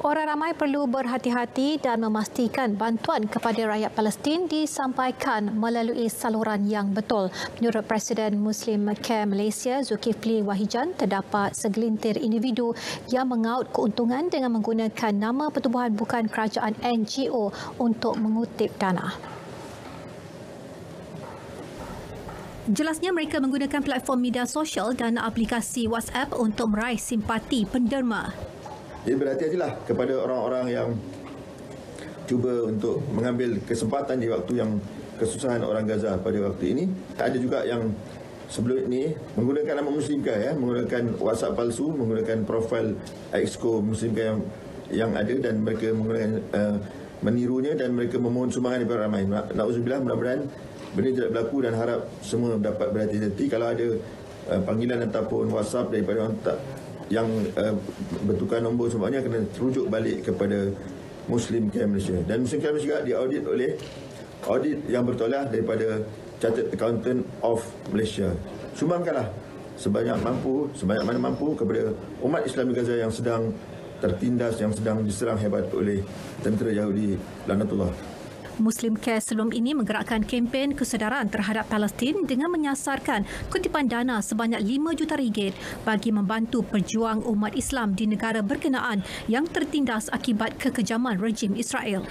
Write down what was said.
Orang ramai perlu berhati-hati dan memastikan bantuan kepada rakyat Palestin disampaikan melalui saluran yang betul. Menurut Presiden Muslim Care Malaysia Zulkifli Wahijan, terdapat segelintir individu yang mengaut keuntungan dengan menggunakan nama pertubuhan bukan kerajaan NGO untuk mengutip dana. Jelasnya mereka menggunakan platform media sosial dan aplikasi WhatsApp untuk meraih simpati penderma jadi berhati-hatilah kepada orang-orang yang cuba untuk mengambil kesempatan di waktu yang kesusahan orang Gaza pada waktu ini. Ada juga yang sebelum ini menggunakan nama Muslimka ya, menggunakan WhatsApp palsu, menggunakan profil exco Muslimka yang yang ada dan mereka menggunakan uh, menirunya dan mereka memohon sumbangan daripada ramai. Nauzubillah mudah-mudahan benda tidak berlaku dan harap semua dapat berhati-hati kalau ada uh, panggilan ataupun WhatsApp daripada orang tak yang uh, bertukar nombor semuanya kena terujuk balik kepada Muslim Care Malaysia. Dan Muslim Care Malaysia juga diaudit oleh audit yang bertolak daripada Chartered Accountant of Malaysia. Sumbangkanlah sebanyak mampu sebanyak mana mampu kepada umat Islam di Gaza yang sedang tertindas yang sedang diserang hebat oleh tentera Yahudi lanatullah Muslim Care sebelum ini menggerakkan kempen kesedaran terhadap Palestin dengan menyasarkan kutipan dana sebanyak 5 juta ringgit bagi membantu perjuang umat Islam di negara berkenaan yang tertindas akibat kekejaman rejim Israel.